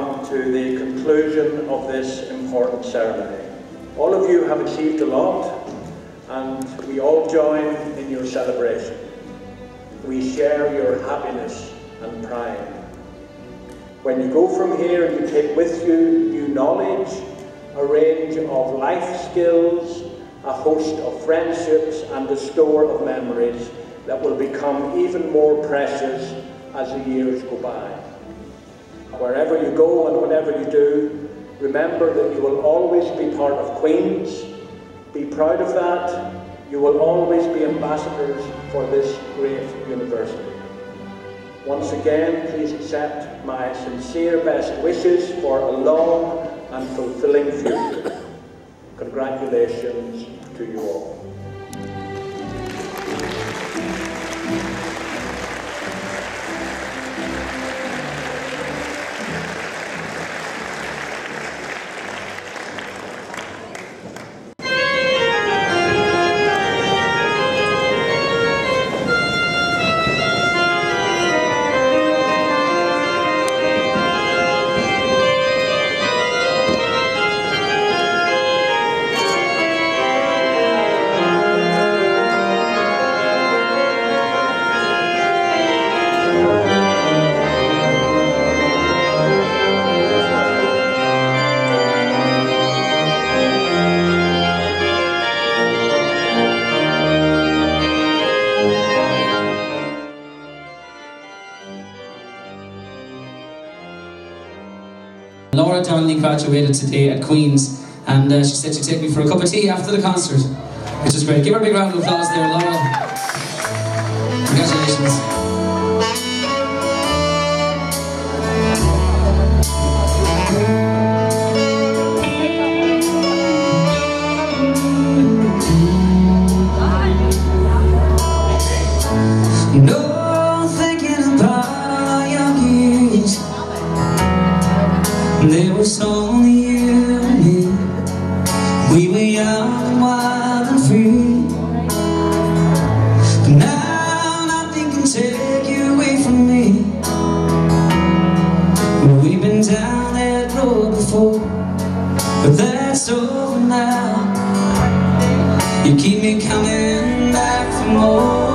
come to the conclusion of this important ceremony. All of you have achieved a lot, and we all join in your celebration. We share your happiness and pride. When you go from here, and you take with you new knowledge, a range of life skills, a host of friendships, and a store of memories that will become even more precious as the years go by. Wherever you go and whatever you do, remember that you will always be part of Queen's. Be proud of that. You will always be ambassadors for this great university. Once again, please accept my sincere best wishes for a long and fulfilling future. Congratulations to you all. Laura Donnelly graduated today at Queen's and uh, she said she'd take me for a cup of tea after the concert, which is great. Give her a big round of applause there, Laura. Congratulations. There was only you and me We were young and wild and free. But now nothing can take you away from me. We've been down that road before But that's over now. You keep me coming back for more